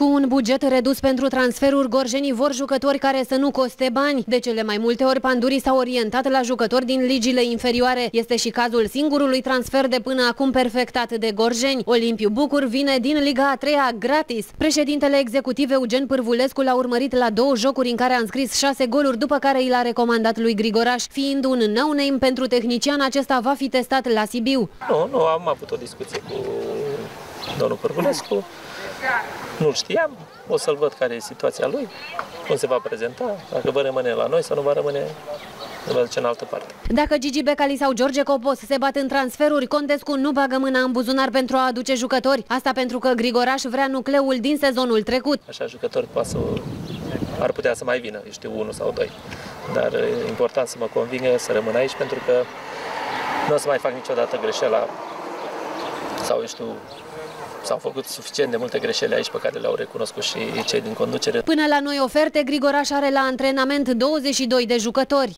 Cu un buget redus pentru transferuri, gorjenii vor jucători care să nu coste bani. De cele mai multe ori, pandurii s-au orientat la jucători din ligile inferioare. Este și cazul singurului transfer de până acum perfectat de gorjeni. Olimpiu Bucur vine din Liga a treia gratis. Președintele executiv Eugen Pârvulescu l-a urmărit la două jocuri în care a înscris șase goluri, după care i l-a recomandat lui Grigoraș. Fiind un no-name pentru tehnician, acesta va fi testat la Sibiu. Nu, nu, am avut o discuție cu domnul Pârvulescu. Nu știam, o să-l văd care e situația lui, cum se va prezenta, dacă va rămâne la noi sau nu va rămâne va duce în altă parte. Dacă Gigi Becali sau George Copos se bat în transferuri, Contescu nu bagă mâna în buzunar pentru a aduce jucători. Asta pentru că Grigoraș vrea nucleul din sezonul trecut. Așa jucători poate să, ar putea să mai vină, eu știu, unul sau doi. Dar e important să mă convingă să rămân aici pentru că nu o să mai fac niciodată greșeala sau, eu știu, s-au făcut suficient de multe greșeli aici pe care le-au recunoscut și cei din conducere. Până la noi oferte, Grigoraș are la antrenament 22 de jucători.